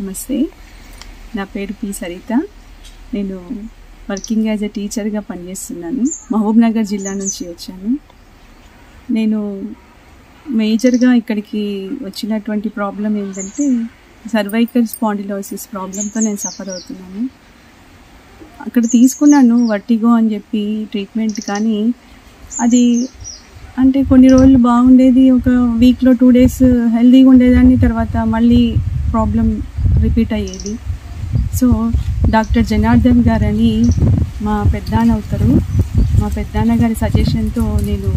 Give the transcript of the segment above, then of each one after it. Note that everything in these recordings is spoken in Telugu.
నమస్తే. నా పేరు పి సరిత. నేను వర్కింగ్ యాజ్ ఎ టీచర్గా పనిచేస్తున్నాను. మహబూబ్నగర్ జిల్లా నుంచి వచ్చాను. నేను మేజర్గా ఇక్కడికి వచ్చినటువంటి ప్రాబ్లం ఏంటంటే సర్వైకల్ స్పాండిలోసిస్ ప్రాబ్లంతో నేను సఫర్ అవుతున్నాను. అక్కడ తీసుకున్నాను వర్టిగో అని చెప్పి ట్రీట్మెంట్ కానీ అది అంటే కొన్ని రోజులు బాగుండేది. ఒక వీక్లో టూ డేస్ హెల్తీగా ఉండేదాన్ని తర్వాత మళ్ళీ ప్రాబ్లం రిపీట్ అయ్యేది. సో డాక్టర్ జనార్దన్ గారని మా పెద్దాన్న అవుతారు. మా పెద్దాన్న గారి సజెషన్తో నేను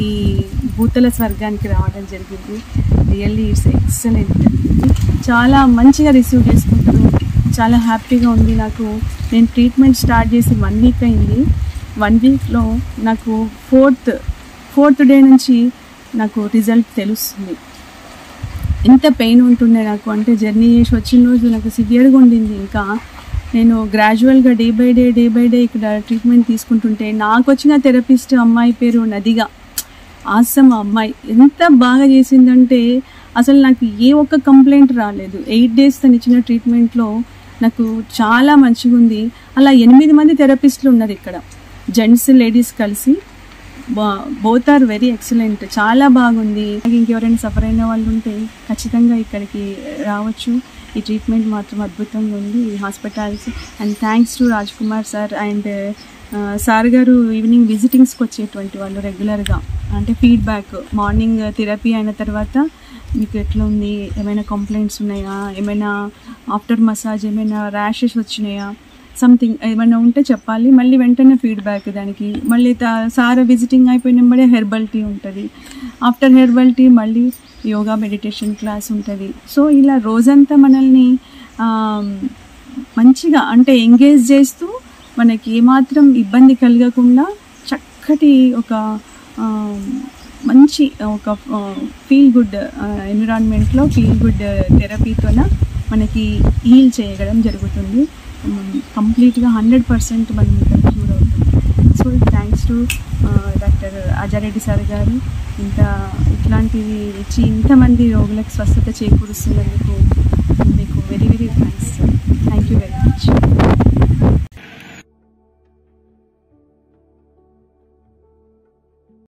ఈ భూతల స్వర్గానికి రావడం జరిగింది. Really it's excellent. చాలా మంచిగా రిసీవ్ చేసుకుంటారు. చాలా హ్యాపీగా ఉంది నాకు. నేను ట్రీట్మెంట్ స్టార్ట్ చేసి వన్ వీక్ అయింది. వన్ వీక్లో నాకు ఫోర్త్ ఫోర్త్ డే నుంచి నాకు రిజల్ట్ తెలుస్తుంది. ఎంత పెయిన్ ఉంటుండే నాకు అంటే జర్నీ చేసి వచ్చిన రోజు నాకు సివియర్గా ఉండింది. ఇంకా నేను గ్రాడ్యువల్గా day by day day by day ఇక్కడ ట్రీట్మెంట్ తీసుకుంటుంటే నాకు వచ్చిన థెరపిస్ట్ అమ్మాయి పేరు నదిగా. ఆసమ్ అమ్మాయి. ఎంత బాగా చేసిందంటే అసలు నాకు ఏ ఒక్క కంప్లైంట్ రాలేదు. ఎయిట్ డేస్ తను ఇచ్చిన ట్రీట్మెంట్లో నాకు చాలా మంచిగా ఉంది అలా ఎనిమిది మంది థెరపిస్టులు ఉన్నారు ఇక్కడ. జెంట్స్ లేడీస్ కలిసి బోత్ ఆర్ వెరీ ఎక్సలెంట్ చాలా బాగుంది. ఇంకెవరైనా సఫర్ అయిన వాళ్ళు ఉంటే ఖచ్చితంగా ఇక్కడికి రావచ్చు. ఈ ట్రీట్మెంట్ మాత్రం అద్భుతంగా ఉంది. ఈ hospitals and thanks to Raj Kumar sir and sir గారు ఈవినింగ్ విజిటింగ్స్కి వచ్చేటువంటి వాళ్ళు రెగ్యులర్గా అంటే ఫీడ్బ్యాక్ మార్నింగ్ థెరపీ అయిన తర్వాత మీకు ఎట్లా ఉంది? ఏమైనా కంప్లైంట్స్ ఉన్నాయా? ఏమైనా ఆఫ్టర్ మసాజ్ ఏమైనా ర్యాషెస్ వచ్చినాయా? సంథింగ్ ఏమైనా ఉంటే చెప్పాలి. మళ్ళీ వెంటనే ఫీడ్బ్యాక్ దానికి. మళ్ళీ సార్ విజిటింగ్ అయిపోయిన బడే హెర్బల్ టీ ఉంటుంది. ఆఫ్టర్ హెర్బల్ టీ మళ్ళీ యోగా మెడిటేషన్ క్లాస్ ఉంటుంది. సో ఇలా రోజంతా మనల్ని మంచిగా అంటే ఎంగేజ్ చేస్తూ మనకి ఏమాత్రం ఇబ్బంది కలగకుండా చక్కటి ఒక మంచి ఒక ఫీల్ గుడ్ ఎన్విరాన్మెంట్లో ఫీల్ గుడ్ థెరపీతోన మనకి హీల్ చేయడం జరుగుతుంది. కంప్లీట్గా హండ్రెడ్ పర్సెంట్ మనం ఇక్కడ క్యూర్ అవుతుంది so thanks to doctor Ajareddy sir గారు ఇంత ఇట్లాంటివి ఇచ్చి ఇంతమంది రోగులకు స్వస్థత చేకూరుస్తున్నందుకు మీకు very very thanks thank you very much